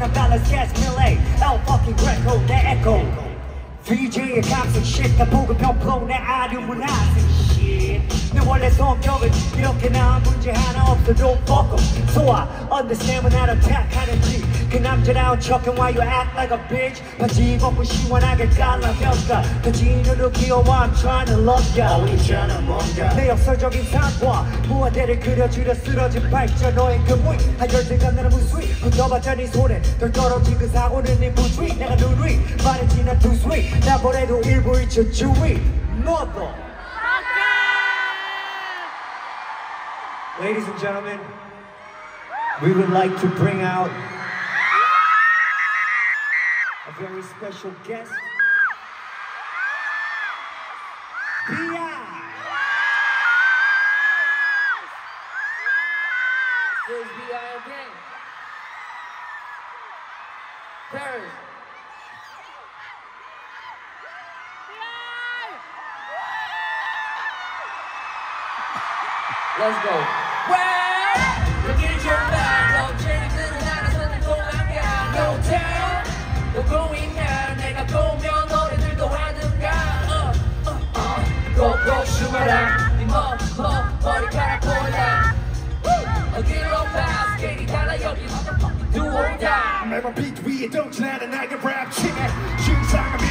Carnavalis, jazz, melee, El fucking Greco, the echo. VJ and cops and shit, the boga, blown, the audio, and eyes and shit. Shit 내 원래 성격은 이렇게 나 문제 하나 없어도 fuck em. So I understand when I attack 하는지. 그 남자다운 척은 why you act like a bitch? 바지 벗고 시원하게 갈라면서 그 진으로 귀여워 I'm trying to love ya. 어울리잖아 뭔가 내 역설적인 사과 무한대를 그려주려 쓰러진 발전 너의 그 무이 하열대가 나는 무수히 붙어봤자 네 손에 덜 떨어진 그 사고는 네 무주의 내가 눈위 말했지 난 두수위. 나보내도 일부 잊혀 주의 Mother Ladies and gentlemen We would like to bring out a very special guest B.I. There's B.I. again. Paris. Let's go. Well, 여길 좀 봐. 너쟤들은 알아서는 도망가. No doubt. 너 going now. 내가 보면 너네들도 하든가. 어, 어, 어. Go, go, 슈마라. 네 머, 머, 머리카락 보라. 어디로 봐. 스케일이 달라 여기 motherfucking do or die. 매번 비트 위에 동치나는 나의 랩 치네 신상은 있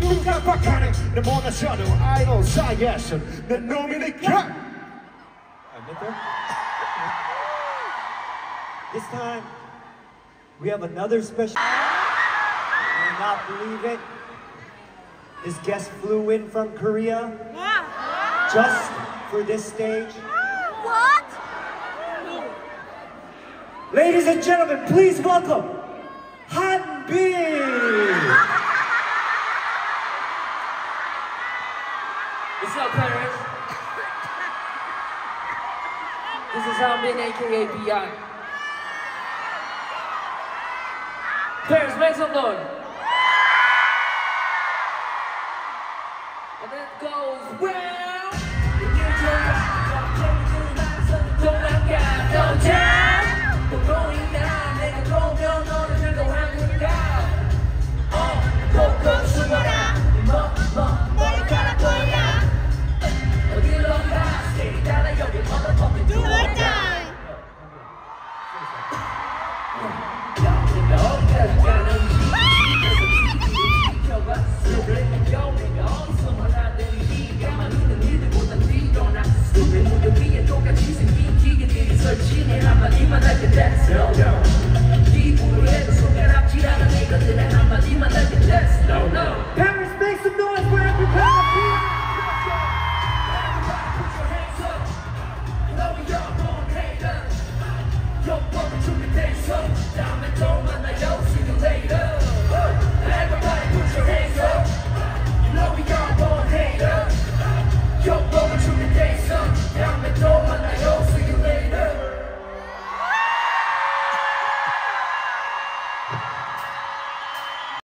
누가 박하네 내 못나서도 아이돌 사이에서 내 놈이니까 This time, we have another special. You will not believe it. This guest flew in from Korea just for this stage. What? Ladies and gentlemen, please welcome Hanbin. What's up, parents. This is Alvin, aka Beyond. Clarence, make some noise. And that goes well.